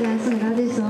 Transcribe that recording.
林原でう。